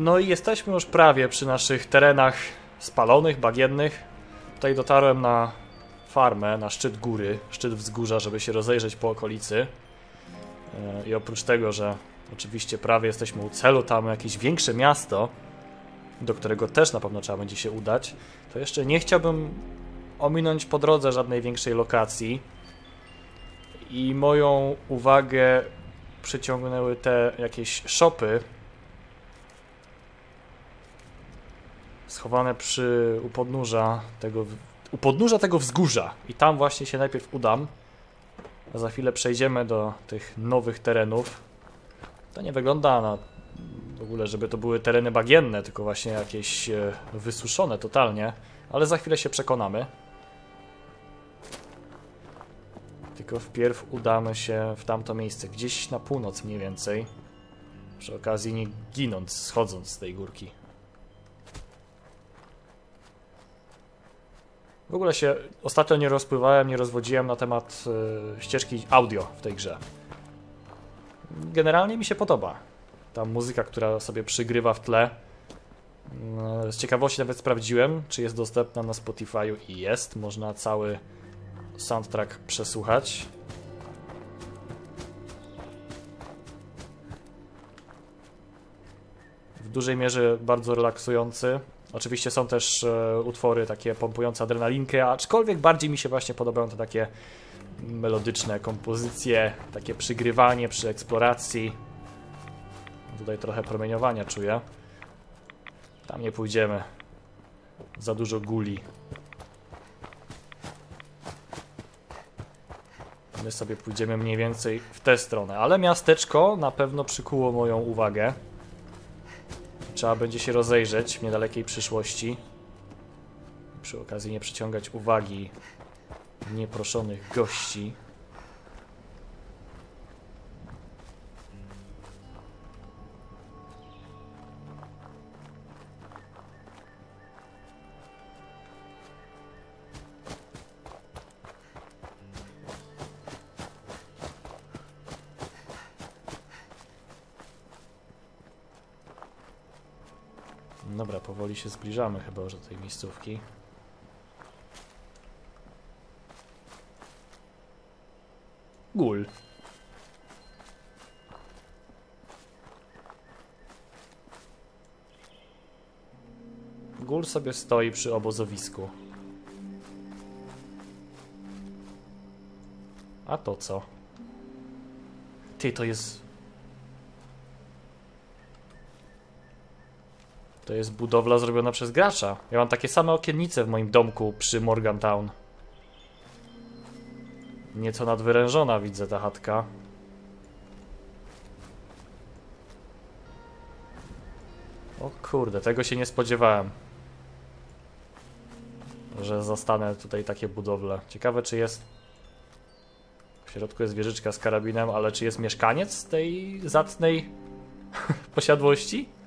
No i jesteśmy już prawie przy naszych terenach spalonych, bagiennych. Tutaj dotarłem na farmę, na szczyt góry, szczyt wzgórza, żeby się rozejrzeć po okolicy. E, I oprócz tego, że oczywiście prawie jesteśmy u celu, tam jakieś większe miasto, do którego też na pewno trzeba będzie się udać, to jeszcze nie chciałbym ominąć po drodze żadnej większej lokacji. I moją uwagę przyciągnęły te jakieś shopy schowane przy u podnóża tego u podnóża tego wzgórza i tam właśnie się najpierw udam. A za chwilę przejdziemy do tych nowych terenów. To nie wygląda na w ogóle, żeby to były tereny bagienne, tylko właśnie jakieś e, wysuszone totalnie, ale za chwilę się przekonamy. Tylko wpierw udamy się w tamto miejsce, gdzieś na północ mniej więcej. Przy okazji nie ginąc, schodząc z tej górki. W ogóle się ostatnio nie rozpływałem, nie rozwodziłem na temat y, ścieżki audio w tej grze. Generalnie mi się podoba. Ta muzyka, która sobie przygrywa w tle. No, z ciekawości nawet sprawdziłem, czy jest dostępna na Spotify'u i jest. Można cały soundtrack przesłuchać. W dużej mierze bardzo relaksujący. Oczywiście są też e, utwory takie pompujące adrenalinkę, aczkolwiek bardziej mi się właśnie podobają te takie melodyczne kompozycje, takie przygrywanie przy eksploracji. Tutaj trochę promieniowania czuję. Tam nie pójdziemy. Za dużo guli. My sobie pójdziemy mniej więcej w tę stronę, ale miasteczko na pewno przykuło moją uwagę. Trzeba będzie się rozejrzeć w niedalekiej przyszłości. Przy okazji nie przyciągać uwagi nieproszonych gości. Dobra, powoli się zbliżamy chyba już do tej miejscówki. Gul. Gul sobie stoi przy obozowisku. A to co? Ty, to jest To jest budowla zrobiona przez gracza. Ja mam takie same okiennice w moim domku przy Morgantown. Nieco nadwyrężona widzę ta chatka. O kurde, tego się nie spodziewałem. Że zastanę tutaj takie budowle. Ciekawe czy jest... W środku jest wieżyczka z karabinem, ale czy jest mieszkaniec tej zacnej posiadłości?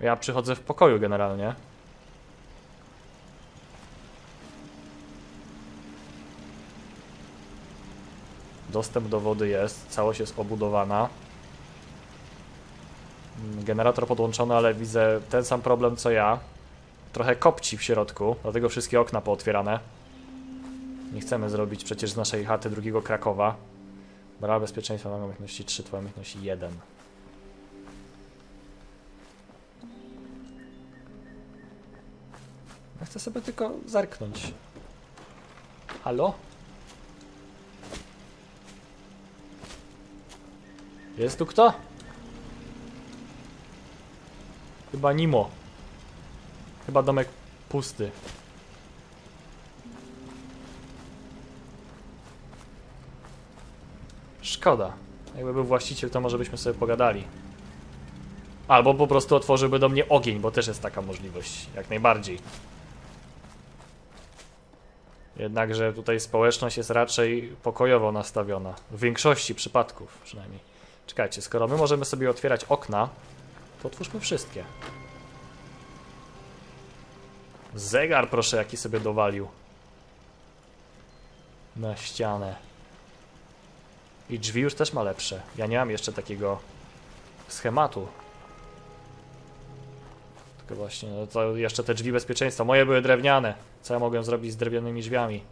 Ja przychodzę w pokoju generalnie. Dostęp do wody jest, całość jest obudowana. Generator podłączony, ale widzę ten sam problem co ja. Trochę kopci w środku, dlatego wszystkie okna pootwierane. Nie chcemy zrobić przecież z naszej chaty drugiego Krakowa. Brała bezpieczeństwa mamy umiejętności 3, twoja umiejętności 1. chcę sobie tylko zerknąć. Halo? Jest tu kto? Chyba Nimo. Chyba domek pusty. Szkoda. Jakby był właściciel, to może byśmy sobie pogadali. Albo po prostu otworzyłby do mnie ogień, bo też jest taka możliwość. Jak najbardziej. Jednakże tutaj społeczność jest raczej pokojowo nastawiona. W większości przypadków przynajmniej. Czekajcie, skoro my możemy sobie otwierać okna, to otwórzmy wszystkie. Zegar, proszę, jaki sobie dowalił. Na ścianę. I drzwi już też ma lepsze. Ja nie mam jeszcze takiego schematu. Tylko właśnie, no to jeszcze te drzwi bezpieczeństwa. Moje były drewniane. Co ja mogłem zrobić z drewnianymi drzwiami?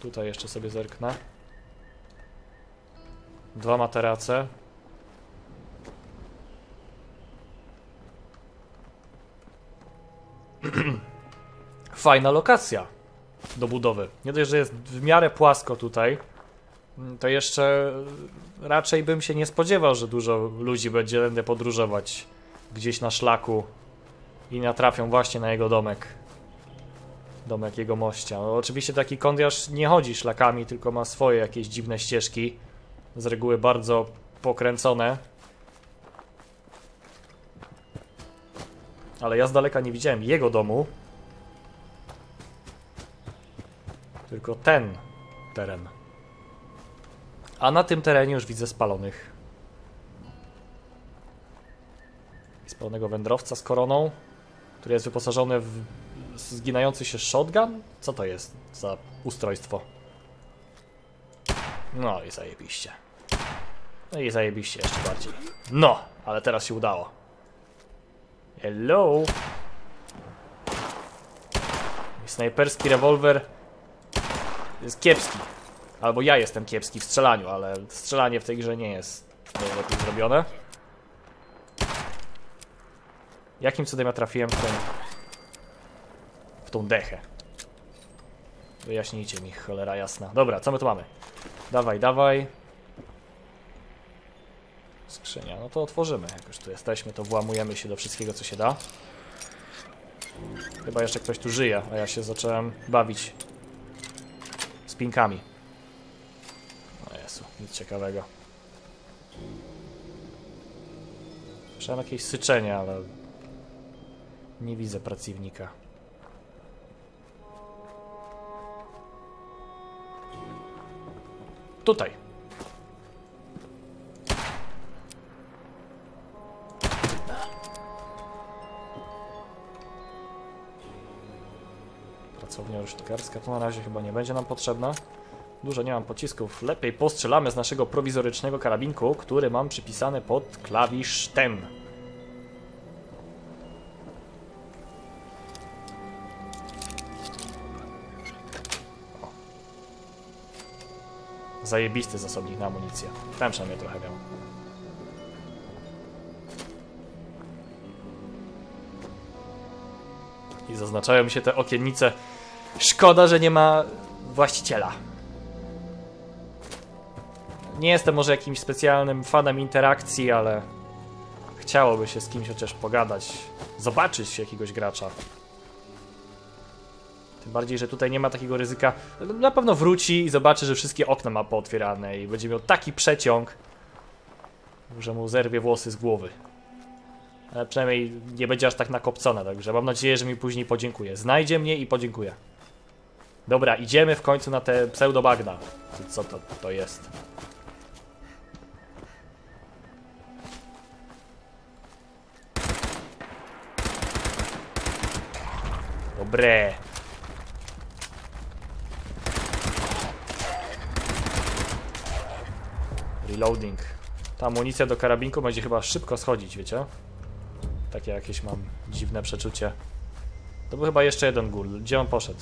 Tutaj jeszcze sobie zerknę. Dwa materace. Fajna lokacja do budowy. Nie dość, że jest w miarę płasko tutaj, mm, to jeszcze raczej bym się nie spodziewał, że dużo ludzi będzie będę podróżować gdzieś na szlaku i natrafią właśnie na jego domek. Domek jego mościa. No, oczywiście taki kądiarz nie chodzi szlakami, tylko ma swoje jakieś dziwne ścieżki. Z reguły bardzo pokręcone. Ale ja z daleka nie widziałem jego domu. Tylko ten teren. A na tym terenie już widzę spalonych. Spalonego wędrowca z koroną, który jest wyposażony w zginający się shotgun? Co to jest za ustrojstwo? No i zajebiście. No i zajebiście jeszcze bardziej. No, ale teraz się udało. Hello. I snajperski rewolwer jest kiepski. Albo ja jestem kiepski w strzelaniu, ale strzelanie w tej grze nie jest najlepiej zrobione. Jakim cudem ja trafiłem w tą... w tą dechę? Wyjaśnijcie mi, cholera jasna. Dobra, co my tu mamy? Dawaj, dawaj. Skrzynia, no to otworzymy. Jak już tu jesteśmy, to włamujemy się do wszystkiego, co się da. Chyba jeszcze ktoś tu żyje, a ja się zacząłem bawić spinkami. O Jezu, nic ciekawego. Słyszałem jakieś syczenie, ale nie widzę pracownika. Tutaj. Pracownia rusztokarska to na razie chyba nie będzie nam potrzebna. Dużo nie mam pocisków. Lepiej postrzelamy z naszego prowizorycznego karabinku, który mam przypisany pod klawisz ten. Zajebisty zasobnik na amunicję. Tam przynajmniej trochę miał. I zaznaczają mi się te okiennice. Szkoda, że nie ma właściciela. Nie jestem może jakimś specjalnym fanem interakcji, ale chciałoby się z kimś chociaż pogadać, zobaczyć jakiegoś gracza. Tym bardziej, że tutaj nie ma takiego ryzyka. Na pewno wróci i zobaczy, że wszystkie okna ma pootwierane i będzie miał taki przeciąg, że mu zerwie włosy z głowy. Ale przynajmniej nie będzie aż tak nakopcone, także mam nadzieję, że mi później podziękuje. Znajdzie mnie i podziękuję. Dobra, idziemy w końcu na te pseudobagna. Co to, to jest? Dobre. Reloading. Ta amunicja do karabinku będzie chyba szybko schodzić, wiecie? Takie jakieś mam dziwne przeczucie. To był chyba jeszcze jeden gul. Gdzie on poszedł?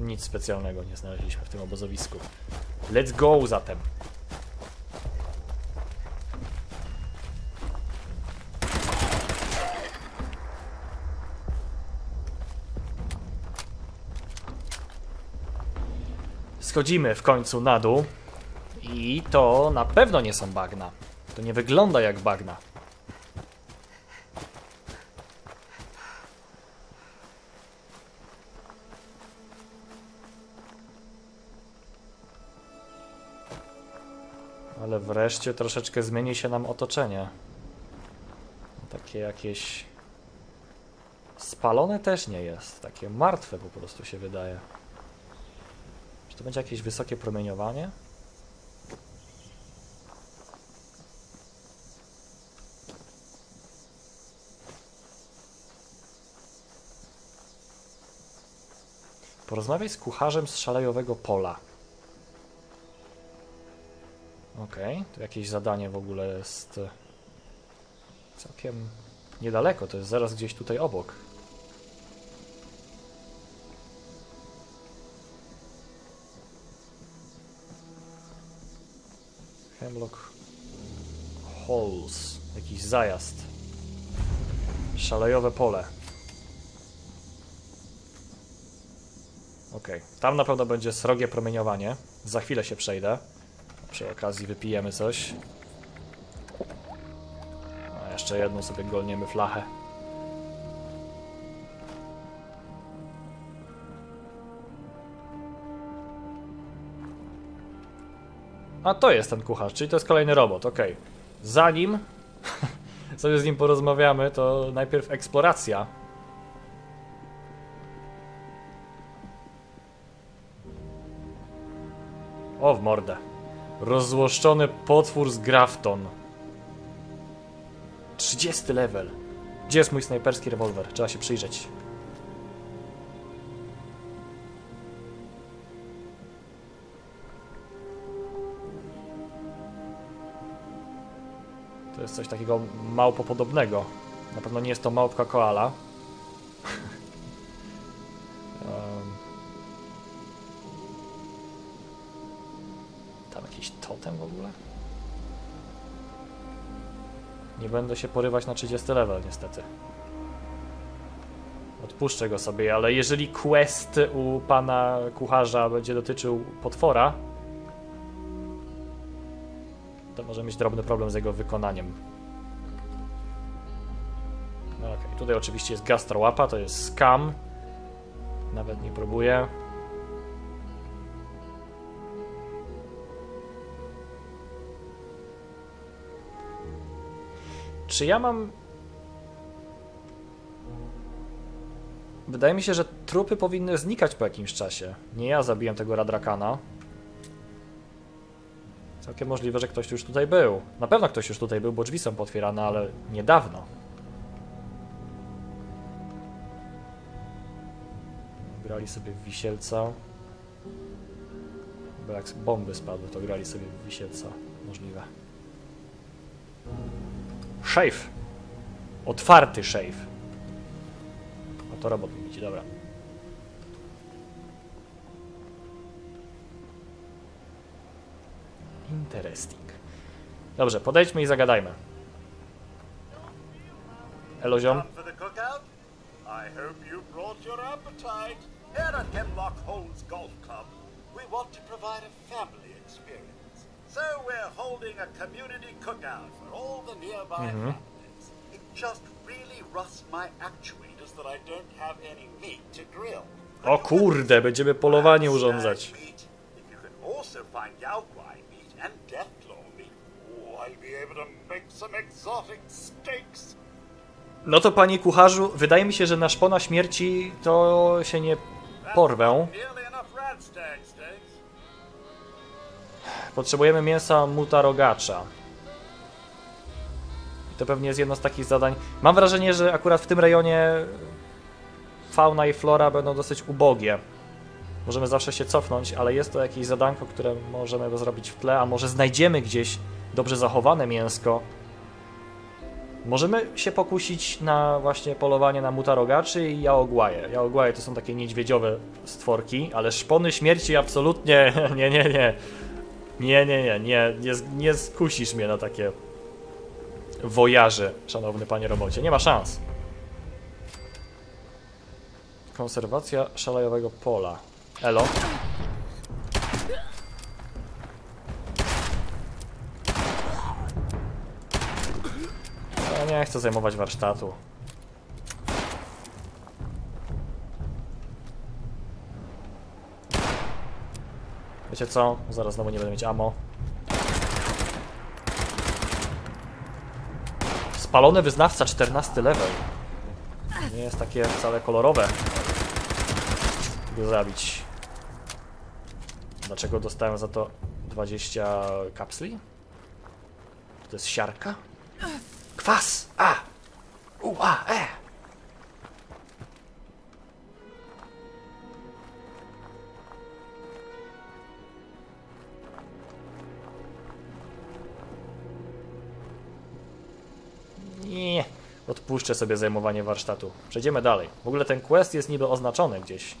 Nic specjalnego nie znaleźliśmy w tym obozowisku. Let's go zatem. Schodzimy w końcu na dół i to na pewno nie są bagna. To nie wygląda jak bagna. Ale wreszcie troszeczkę zmieni się nam otoczenie. Takie jakieś... Spalone też nie jest. Takie martwe po prostu się wydaje to będzie jakieś wysokie promieniowanie. Porozmawiaj z kucharzem z szalejowego pola. Okej, okay, to jakieś zadanie w ogóle jest e, całkiem niedaleko, to jest zaraz gdzieś tutaj obok. Hemlock Halls, jakiś zajazd. Szalejowe pole. Ok, tam na pewno będzie srogie promieniowanie. Za chwilę się przejdę. Przy okazji wypijemy coś. A jeszcze jedną sobie golniemy flachę. A to jest ten kucharz, czyli to jest kolejny robot, ok. Zanim sobie z nim porozmawiamy, to najpierw eksploracja. O, w mordę. Rozzłoszczony potwór z Grafton. 30 level. Gdzie jest mój snajperski rewolwer? Trzeba się przyjrzeć. Jest coś takiego małpopodobnego. Na pewno nie jest to małpka koala. Tam jakiś totem w ogóle? Nie będę się porywać na 30 level niestety. Odpuszczę go sobie, ale jeżeli quest u pana kucharza będzie dotyczył potwora, to może mieć drobny problem z jego wykonaniem. No okej, okay. tutaj oczywiście jest gastrołapa, to jest scam. Nawet nie próbuję. Czy ja mam... Wydaje mi się, że trupy powinny znikać po jakimś czasie. Nie ja zabiłem tego Radrakana. Całkiem możliwe, że ktoś już tutaj był. Na pewno ktoś już tutaj był, bo drzwi są potwierane, ale niedawno. Grali sobie w wisielca. Bo jak bomby spadły, to grali sobie w wisielca. Możliwe. Szejf. Otwarty szejf. A to robot mi widzi, dobra. Interesting. Dobrze, podejdźmy i zagadajmy. Elo ziom. I hope you brought your appetite. Here at Hemlock Holmes Golf Club, we want to provide a family experience. So we're holding a community cookout for all the nearby mm -hmm. families. It just really rusts my actuators that I don't have any meat to grill. O kurde, będziemy polowanie urządzać. If you can also find Yaoguai and meat. Oh, I'll be able to make some exotic steaks. No to panie kucharzu, wydaje mi się, że na szpona śmierci to się nie porwę. Potrzebujemy mięsa mutarogacza. I to pewnie jest jedno z takich zadań. Mam wrażenie, że akurat w tym rejonie fauna i flora będą dosyć ubogie. Możemy zawsze się cofnąć, ale jest to jakieś zadanko, które możemy zrobić w tle, a może znajdziemy gdzieś dobrze zachowane mięsko. Możemy się pokusić na właśnie polowanie na mutarogaczy i jaogłaje. Jaogłaje to są takie niedźwiedziowe stworki, ale szpony śmierci absolutnie nie, nie, nie. Nie, nie, nie, nie, nie, nie skusisz mnie na takie wojaże, szanowny panie robocie. Nie ma szans. Konserwacja szalejowego pola. Elo. Nie chcę zajmować warsztatu. Wiecie co? Zaraz znowu nie będę mieć ammo. Spalony wyznawca 14 level. Nie jest takie wcale kolorowe. Go zabić. Dlaczego dostałem za to 20 kapsli? To jest siarka? Kwas! A! U, a, e! Nie, odpuszczę sobie zajmowanie warsztatu. Przejdziemy dalej. W ogóle ten quest jest niby oznaczony gdzieś.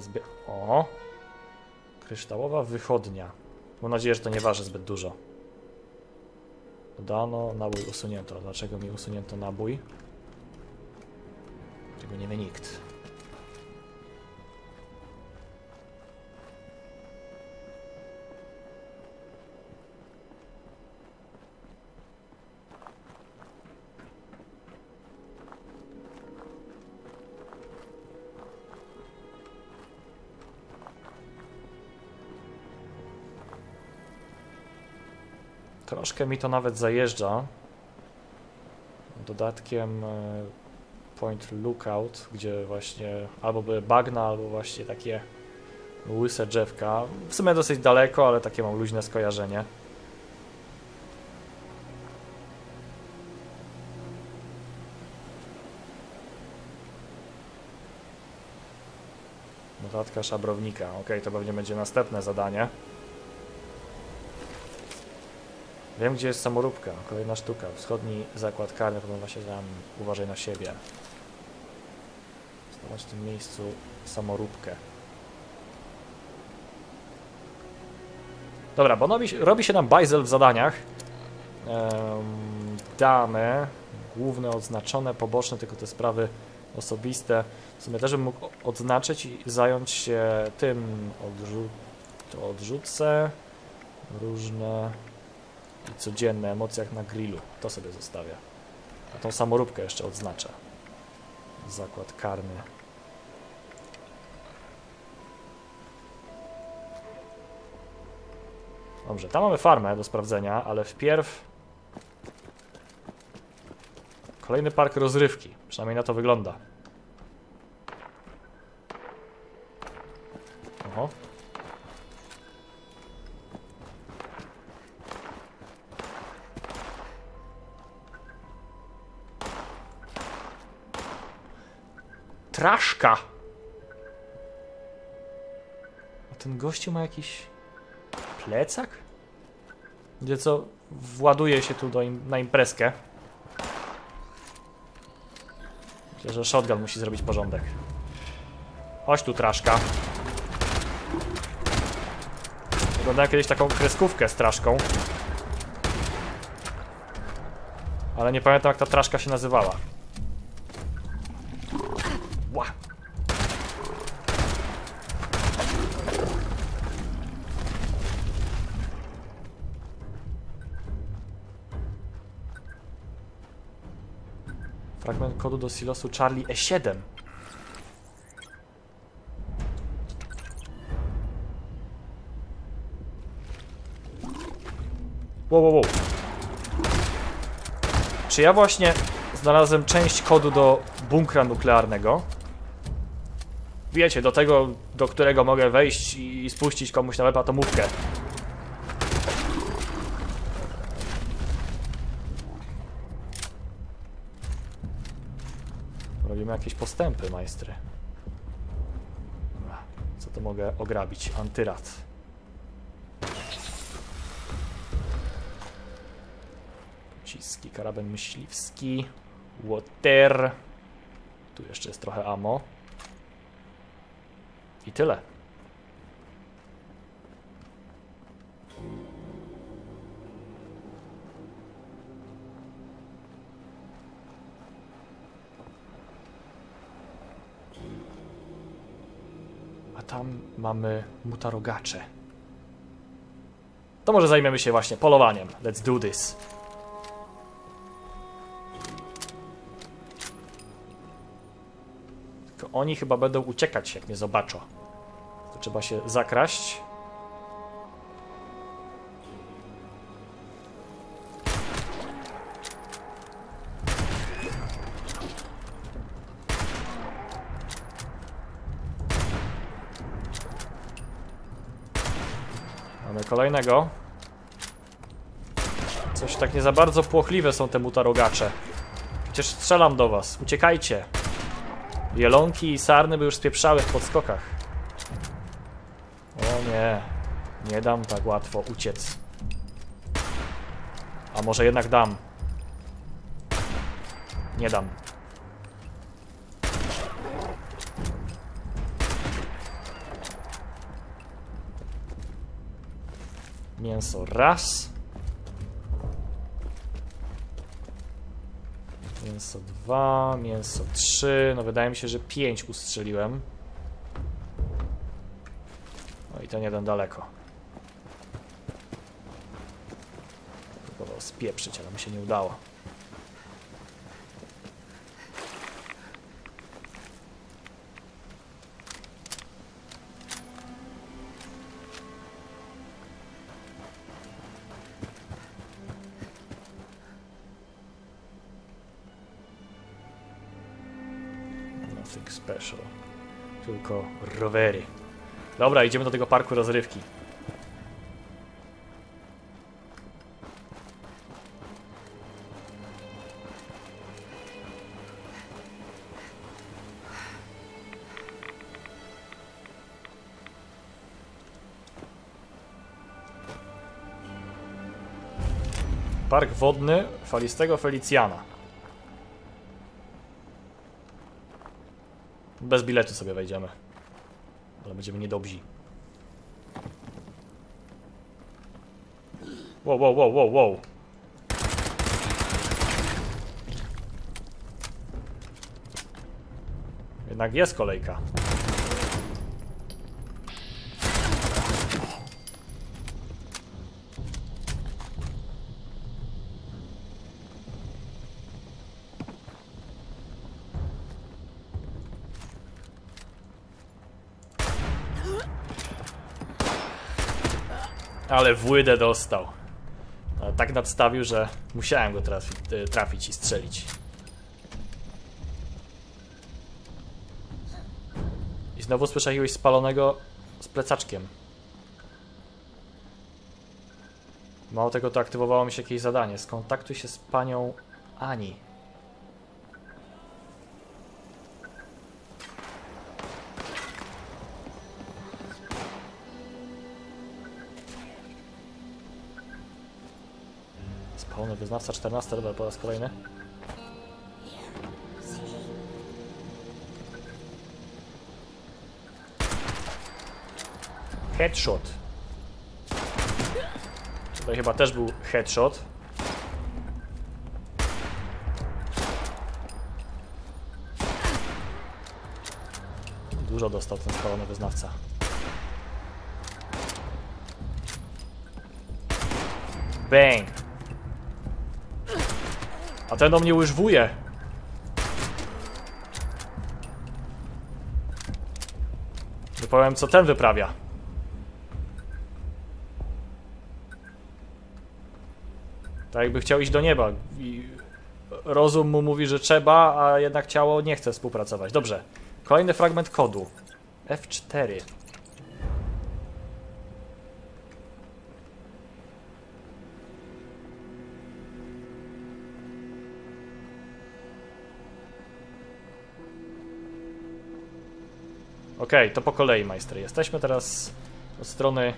Ze. O! Kryształowa wychodnia. Mam nadzieję, że to nie waży zbyt dużo. Dodano, nabój usunięto. Dlaczego mi usunięto nabój? Czego nie wie nikt. Troszkę mi to nawet zajeżdża. Dodatkiem e, Point Lookout, gdzie właśnie albo były bagna, albo właśnie takie łyse drzewka. W sumie dosyć daleko, ale takie mam luźne skojarzenie. Notatka szabrownika. Ok, to pewnie będzie następne zadanie. Wiem, gdzie jest samoróbka. Kolejna sztuka. Wschodni zakład karny podoba się tam. Uważaj na siebie. Znaleźć w tym miejscu samoróbkę. Dobra, bo robi, robi się nam bajzel w zadaniach. Um, damy główne odznaczone, poboczne, tylko te sprawy osobiste. W sumie też bym mógł odznaczyć i zająć się tym. Odrzu to odrzucę. Różne i codzienne emocje jak na grillu. To sobie zostawię. A tą samoróbkę jeszcze odznaczę. Zakład karny. Dobrze, tam mamy farmę do sprawdzenia, ale wpierw kolejny park rozrywki. Przynajmniej na to wygląda. Oho. Traszka! A ten gościu ma jakiś plecak? Gdzie co właduje się tu do im, na imprezkę. Myślę, że shotgun musi zrobić porządek. Chodź tu, traszka. Oglądałem kiedyś taką kreskówkę z traszką. Ale nie pamiętam jak ta traszka się nazywała. Kodu do silosu Charlie E7. Wow, wow, wow. Czy ja właśnie znalazłem część kodu do bunkra nuklearnego? Wiecie, do tego, do którego mogę wejść i spuścić komuś na łeb atomówkę. Jakieś postępy, majstry. Co to mogę ograbić? Antyrat. Pociski, karabin myśliwski, water. Tu jeszcze jest trochę ammo. I tyle. Tam mamy mutarogacze. To może zajmiemy się właśnie polowaniem. Let's do this. Tylko oni chyba będą uciekać, jak mnie zobaczą. To trzeba się zakraść. Kolejnego. Coś tak nie za bardzo płochliwe są te mutarogacze. Przecież strzelam do was. Uciekajcie. Jelonki i sarny by już spieprzały w podskokach. O nie. Nie dam tak łatwo uciec. A może jednak dam. Nie dam. Mięso raz. Mięso dwa, mięso trzy. No wydaje mi się, że pięć ustrzeliłem. No i ten jeden daleko. Próbował spieprzyć, ale mu się nie udało. Special. Tylko rowery. Dobra, idziemy do tego parku rozrywki. Park wodny falistego Felicjana. Bez biletu sobie wejdziemy. Ale będziemy niedobrzy. Wow, wow, wow, wow, wow. Jednak jest kolejka. Ale w łydę dostał. Ale tak nadstawił, że musiałem go trafi y, trafić i strzelić. I znowu słyszę jakiegoś spalonego z plecaczkiem. Mało tego, to aktywowało mi się jakieś zadanie. Skontaktuj się z panią Ani. Spalony wyznawca 14 level po raz kolejny. Headshot. Tutaj chyba też był headshot. Dużo dostał ten wyznawca. Bang! A ten do mnie łyżwuje. Nie powiem, co ten wyprawia. Tak jakby chciał iść do nieba. I rozum mu mówi, że trzeba, a jednak ciało nie chce współpracować. Dobrze. Kolejny fragment kodu. F4. Okej, to po kolei, majster. Jesteśmy teraz od strony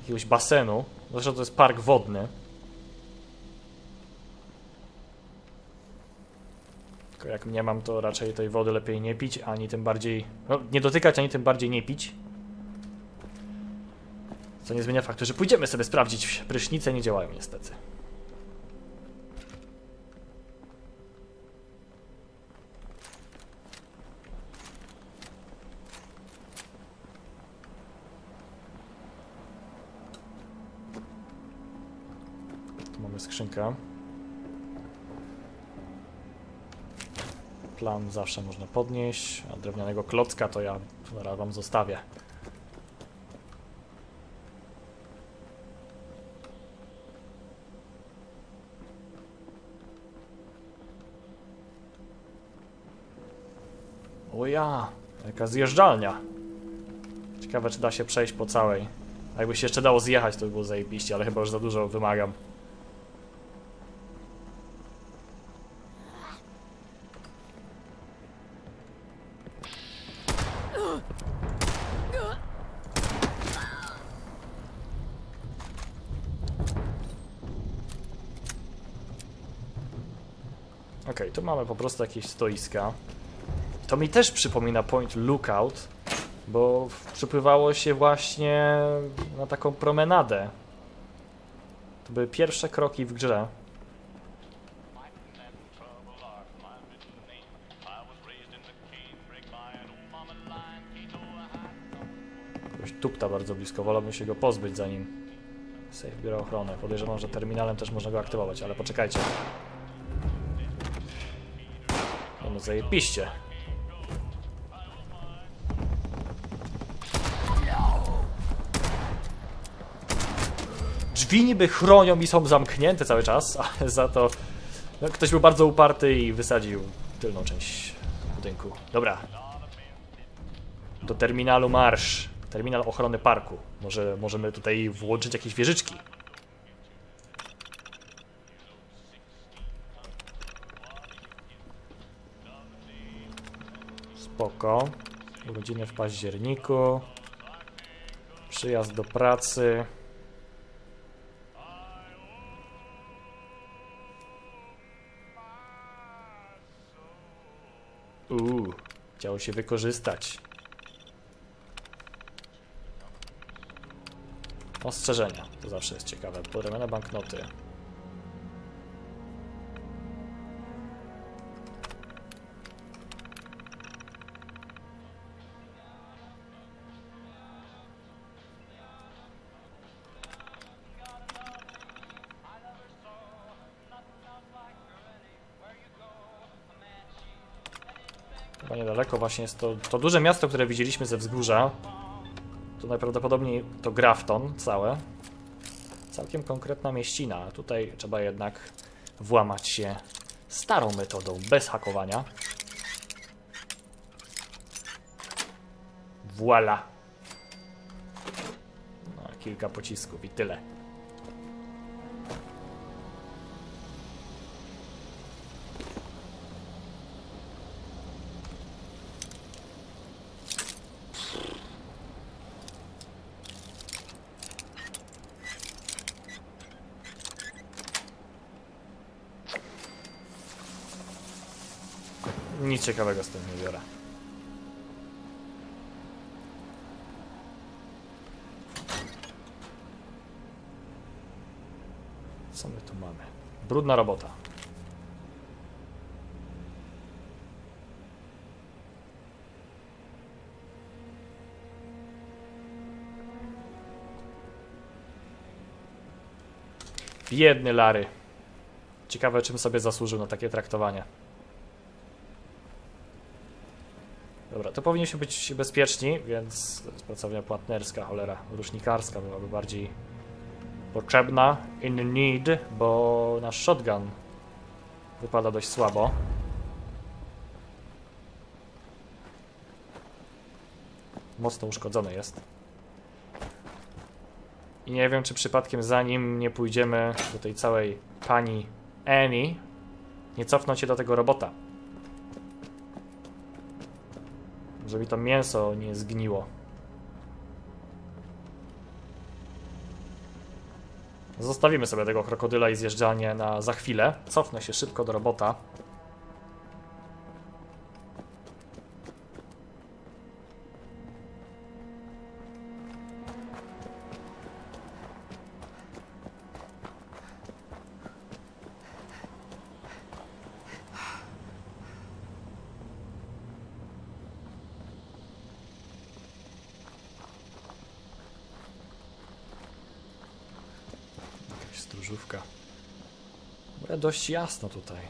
jakiegoś basenu. Zresztą to jest park wodny. Tylko jak nie mam, to raczej tej wody lepiej nie pić, ani tym bardziej... No, nie dotykać, ani tym bardziej nie pić. Co nie zmienia faktu, że pójdziemy sobie sprawdzić. Prysznice nie działają niestety. Tu skrzynkę. Plan zawsze można podnieść, a drewnianego klocka to ja zaraz wam zostawię. O ja, jaka zjeżdżalnia. Ciekawe, czy da się przejść po całej. A jakby się jeszcze dało zjechać, to by było zajebiście, ale chyba już za dużo wymagam. Okej, tu mamy po prostu jakieś stoiska. To mi też przypomina Point Lookout, bo przypływało się właśnie na taką promenadę. To były pierwsze kroki w grze. Tupta bardzo blisko, wolałbym się go pozbyć zanim Safe biorę ochronę. Podejrzewam, że terminalem też można go aktywować, ale poczekajcie. No, no zajebiście. Drzwi niby chronią i są zamknięte cały czas, ale za to no, ktoś był bardzo uparty i wysadził tylną część budynku. Dobra. Do terminalu marsz. Terminal ochrony parku. Może możemy tutaj włączyć jakieś wieżyczki. Spoko. Urodziny w październiku. Przyjazd do pracy. Uuu, chciało się wykorzystać. Ostrzeżenia, to zawsze jest ciekawe. Poremione banknoty. Niedaleko właśnie jest to, to duże miasto, które widzieliśmy ze wzgórza. Najprawdopodobniej to Grafton całe. Całkiem konkretna mieścina. Tutaj trzeba jednak włamać się starą metodą, bez hakowania. Voila. No, kilka pocisków i tyle. Ciekawego z tym nie biorę. Co my tu mamy? Brudna robota. Biedny Lary. Ciekawe, czym sobie zasłużył na takie traktowanie. Dobra, to powinniśmy być bezpieczni, więc to jest pracownia płatnerska, cholera, rusznikarska byłaby bardziej potrzebna, in need, bo nasz shotgun wypada dość słabo. Mocno uszkodzony jest. I nie wiem, czy przypadkiem zanim nie pójdziemy do tej całej pani Annie, nie cofnąć się do tego robota. Żeby to mięso nie zgniło. Zostawimy sobie tego krokodyla i zjeżdżalnię na za chwilę. Cofnę się szybko do robota. Stróżówka. Ale dość jasno tutaj.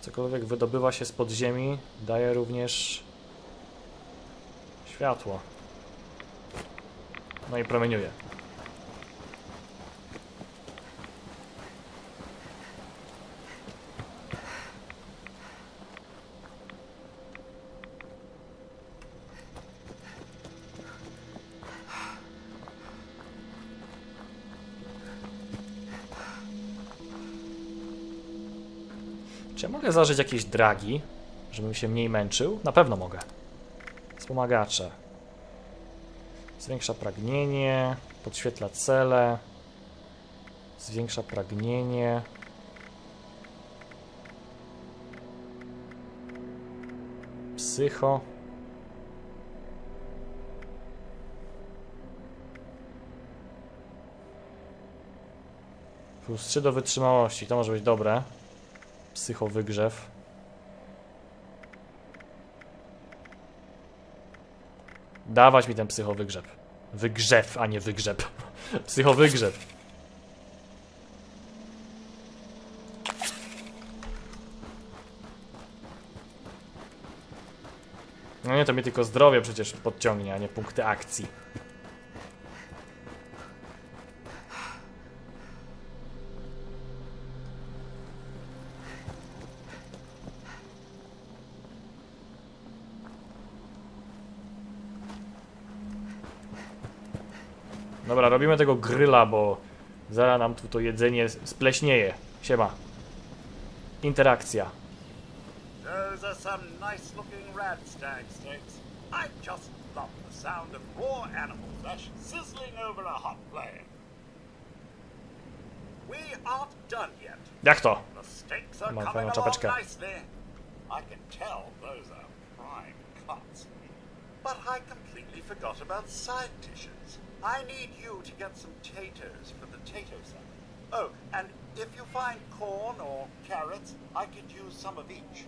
Cokolwiek wydobywa się z podziemi, daje również światło. No i promieniuje. Mogę zażyć jakieś dragi, żebym się mniej męczył? Na pewno mogę. Wspomagacze. Zwiększa pragnienie, podświetla cele, zwiększa pragnienie. Psycho. Plus 3 do wytrzymałości, to może być dobre. Psycho wygrzew. Dawać mi ten psycho wygrzew. A nie wygrzeb. Psycho wygrzew. No nie, to mnie tylko zdrowie przecież podciągnie, a nie punkty akcji. Robimy tego gryla, bo zaraz nam tu to jedzenie spleśnieje. Siema. Interakcja. Those are some nice looking radstag steaks. I just love the sound of raw animal flesh sizzling over a hot flame. We aren't done yet. Jak to? The steaks are Mam fajną czapeczkę. I can tell those are prime cuts. But I completely forgot about side dishes. I need you to get some taters for the tato salad. Oh, and if you find corn or carrots, I could use some of each.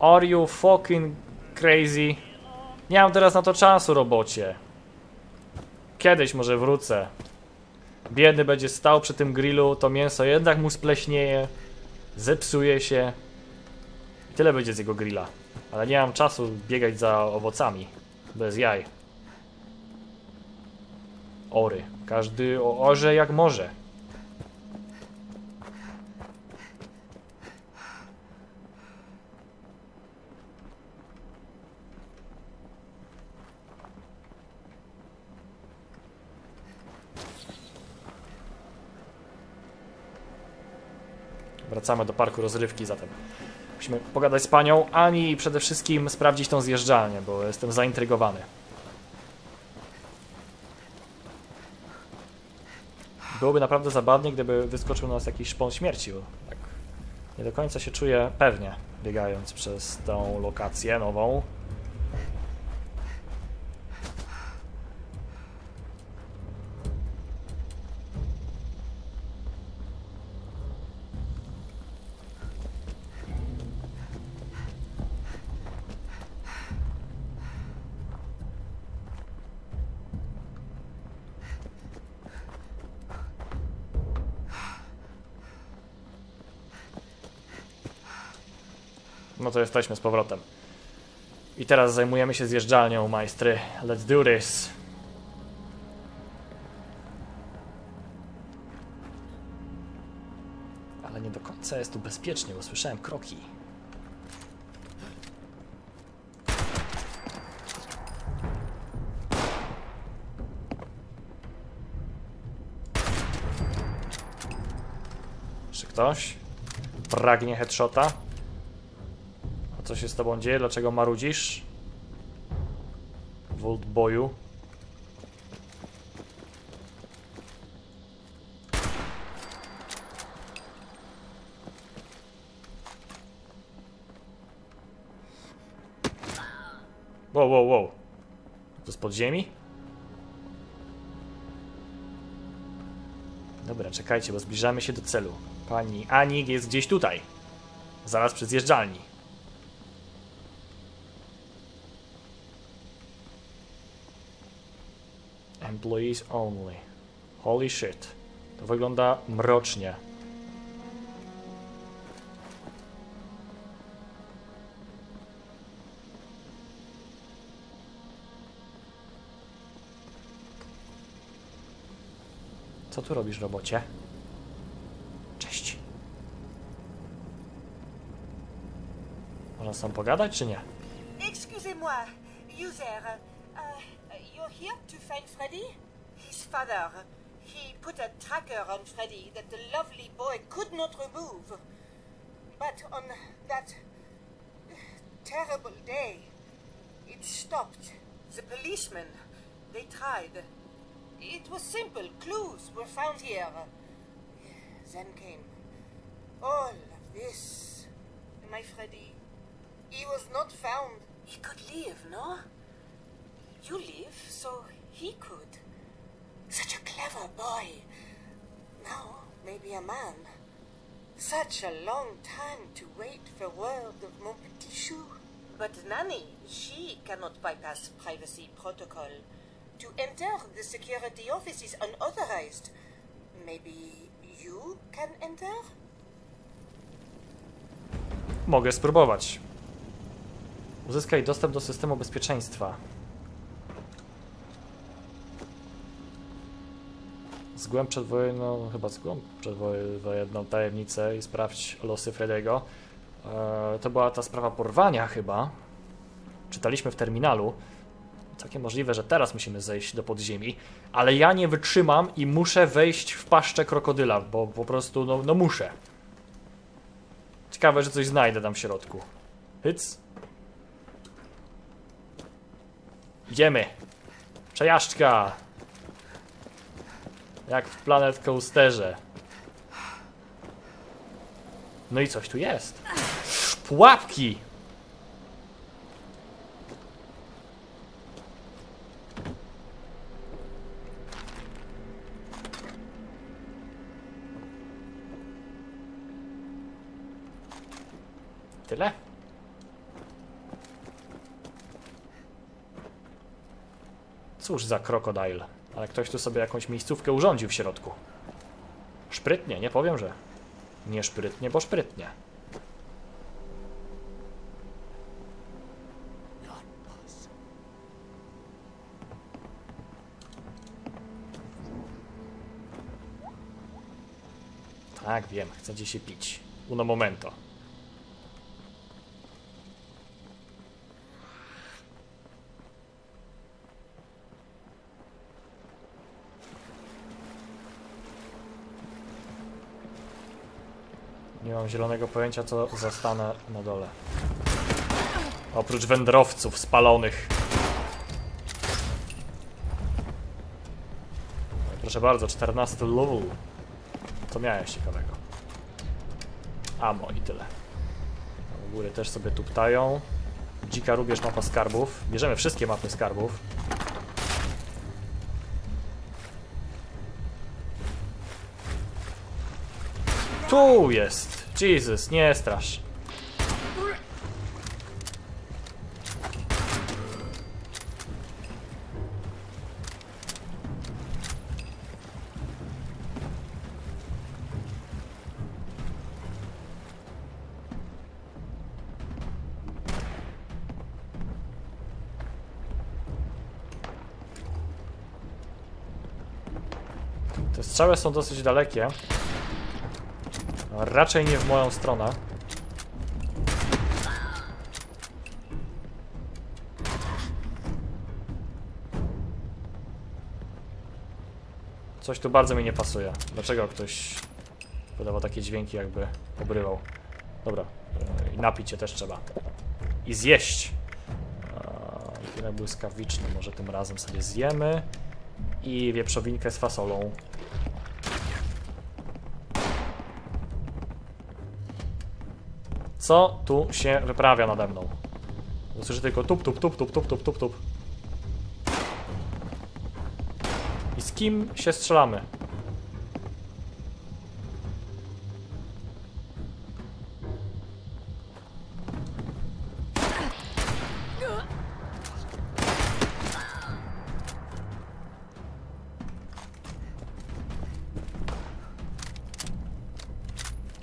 Are you fucking crazy? Nie mam teraz na to czasu, robocie. Kiedyś może wrócę. Biedny będzie stał przy tym grillu, to mięso jednak mu spleśnieje, zepsuje się. Tyle będzie z jego grilla. Ale nie mam czasu biegać za owocami. Bez jaj. Ory. Każdy orze jak może. Wracamy do parku rozrywki zatem. Musimy pogadać z panią Ani przede wszystkim sprawdzić tą zjeżdżalnię, bo jestem zaintrygowany. Byłoby naprawdę zabawnie, gdyby wyskoczył na nas jakiś szpon śmierci, bo tak nie do końca się czuję pewnie, biegając przez tą lokację nową. To jesteśmy z powrotem. I teraz zajmujemy się zjeżdżalnią, majstry. Let's do this. Ale nie do końca jest tu bezpiecznie, bo słyszałem kroki. Czy ktoś pragnie headshota? Co się z tobą dzieje? Dlaczego marudzisz? Volt boju. Wow, wow, wow. To z podziemi? Dobra, czekajcie, bo zbliżamy się do celu. Pani Anik jest gdzieś tutaj. Zaraz przy. Employees only. Holy shit. To wygląda mrocznie. Co tu robisz, robocie? Cześć. Można z tobą pogadać, czy nie? Excusez-moi, user. You're here to find Freddy? His father. He put a tracker on Freddy that the lovely boy could not remove. But on that terrible day, it stopped. The policemen, they tried. It was simple. Clues were found here. Then came all of this. My Freddy He was not found. He could live, no? You live, so he could. Such a clever boy. Now, maybe a man. Such a long time to wait for word of mon petit chou. But Nanny, she cannot bypass privacy protocol. To enter the security office is unauthorized. Maybe you can enter? Mogę spróbować. Uzyskaj dostęp do systemu bezpieczeństwa. Zgłęb przedwojenną, chyba zgłęb przedwojenną tajemnicę i sprawdź losy Frediego. Eee, to była ta sprawa porwania chyba. Czytaliśmy w terminalu. Takie możliwe, że teraz musimy zejść do podziemi, ale ja nie wytrzymam i muszę wejść w paszczę krokodyla, bo po prostu, no, no muszę. Ciekawe, że coś znajdę tam w środku. Hyc. Idziemy. Przejażdżka. Jak w Planet Coasterze. No i coś tu jest. Pułapki! Tyle? Cóż za krokodyl. Ale ktoś tu sobie jakąś miejscówkę urządził w środku. Szprytnie, nie powiem, że. Nie szprytnie, bo szprytnie. Tak, wiem, chcecie się pić. Uno momento. Mam zielonego pojęcia, co zastanę na dole. Oprócz wędrowców spalonych. Proszę bardzo, 14 level. Co miałeś ciekawego? Amo i tyle. U góry też sobie tuptają. Dzika rubież mapa skarbów. Bierzemy wszystkie mapy skarbów. Tu jest! Jesus, nie strasz. Te strzały są dosyć dalekie. Raczej nie w moją stronę. Coś tu bardzo mi nie pasuje. Dlaczego ktoś wydawał takie dźwięki, jakby obrywał? Dobra, i napić się też trzeba. I zjeść. Tyle błyskawiczny, może tym razem sobie zjemy. I wieprzowinkę z fasolą. Co tu się wyprawia nade mną? Słyszę tylko tup, tup, tup, tup, tup, tup, tup, tup. I z kim się strzelamy?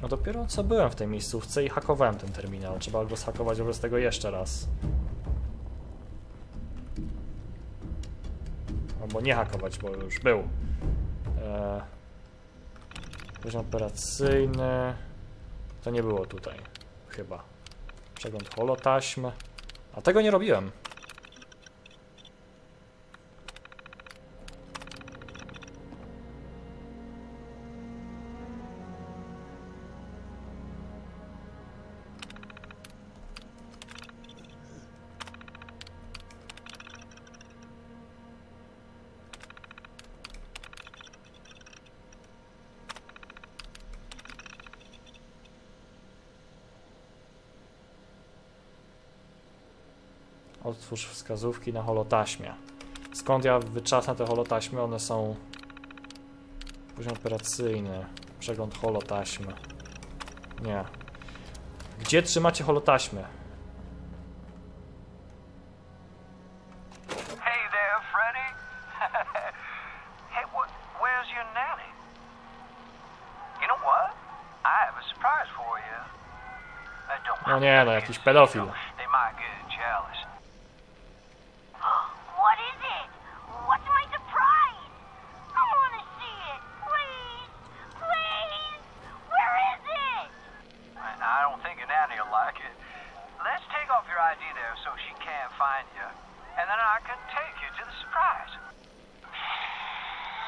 Dopiero co byłem w tej miejscówce i hakowałem ten terminal. Trzeba go zhakować wobec tego jeszcze raz. Albo nie hakować, bo już był. Eee, poziom operacyjny. To nie było tutaj. Chyba. Przegląd holotaśm. A tego nie robiłem. Otwórz wskazówki na holotaśmie. Skąd ja wyczasnę te holotaśmy? One są... Poziom operacyjny. Przegląd holotaśmy. Nie. Gdzie trzymacie holotaśmy? Hey there, Freddy. hey, what, where's your nanny? You know what? I have a surprise for you. Uh, don't No mind nie, no the jakiś kids. pedofil. They might get jealous. What is it? What's my surprise? I want to see it. Please. Please. Where is it? I I don't think your nanny will like it. Let's take off your ID there so she can't find you, and then I can take you to the surprise.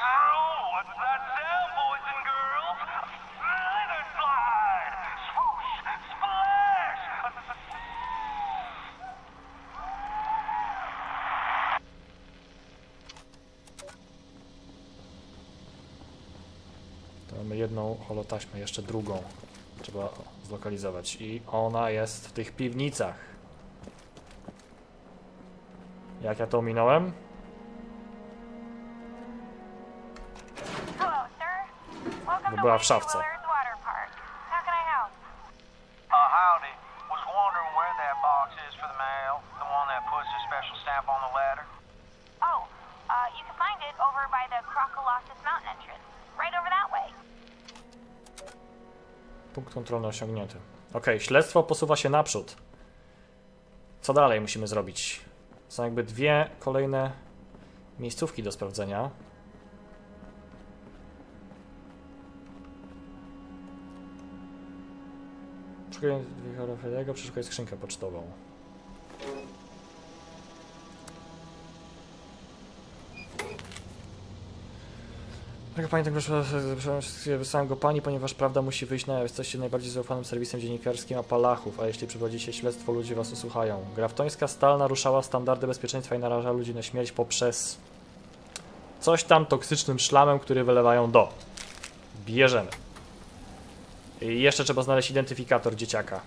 Oh, what's that sound, boys and girls? Slither slide! Swoosh! Splash! To mamy jedną holotaśmę, jeszcze drugą. Trzeba zlokalizować. I ona jest w tych piwnicach. Jak ja to ominąłem? Bo była w szafce. Willard's Water Park. How can I help? Uh, howdy. Was wondering where that box is for the mail. The one that puts a special stamp on the letter. Oh, uh, you can find it over by the Croccolossus Mountain entrance. Right over that way. Punkt kontrolny osiągnięty. Ok, śledztwo posuwa się naprzód. Co dalej musimy zrobić? Są jakby dwie kolejne miejscówki do sprawdzenia. Przeszukaj Fredego, przeszukaj skrzynkę pocztową. Droga Pani, tak proszę, go Pani, ponieważ prawda musi wyjść na jaw. Jesteście najbardziej zaufanym serwisem dziennikarskim Apalachów, a jeśli prowadzicie śledztwo, ludzie Was usłuchają. Graftońska stal naruszała standardy bezpieczeństwa i naraża ludzi na śmierć poprzez coś tam toksycznym szlamem, który wylewają do. Bierzemy. I jeszcze trzeba znaleźć identyfikator dzieciaka,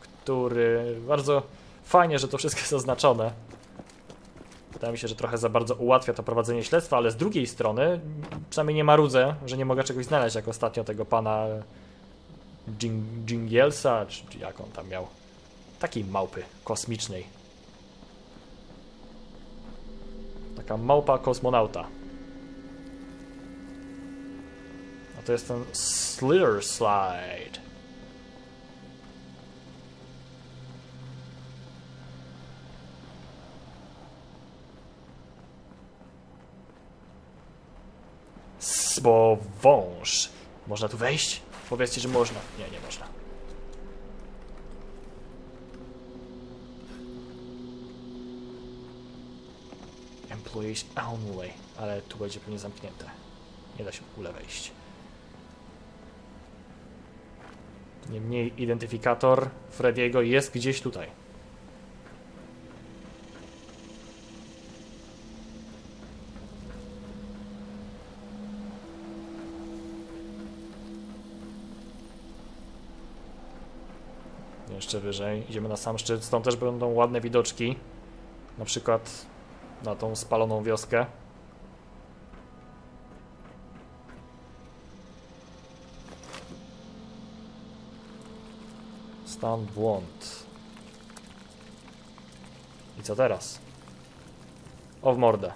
który bardzo fajnie, że to wszystko jest zaznaczone. Wydaje mi się, że trochę za bardzo ułatwia to prowadzenie śledztwa, ale z drugiej strony, przynajmniej nie marudzę, że nie mogę czegoś znaleźć, jak ostatnio tego pana Jing Jingielsa, czy, czy jak on tam miał. Takiej małpy kosmicznej. Taka małpa kosmonauta. A to jest ten Slither Slide. Bo wąż. Można tu wejść? Powiedzcie, że można. Nie, nie można. Employees only. Ale tu będzie pewnie zamknięte. Nie da się w ogóle wejść. Niemniej identyfikator Frediego jest gdzieś tutaj. Jeszcze wyżej. Idziemy na sam szczyt. Stąd też będą ładne widoczki. Na przykład na tą spaloną wioskę. Stan błąd. I co teraz? O w mordę.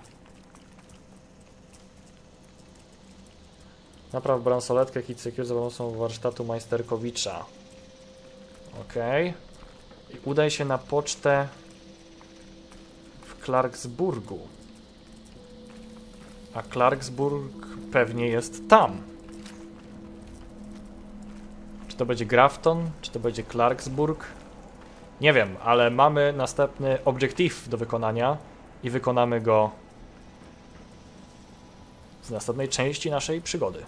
Napraw bransoletkę Kit Secure za pomocą warsztatu Majsterkowicza. Ok. I udaj się na pocztę w Clarksburgu. A Clarksburg pewnie jest tam. Czy to będzie Grafton, czy to będzie Clarksburg? Nie wiem, ale mamy następny obiektyw do wykonania i wykonamy go w następnej części naszej przygody.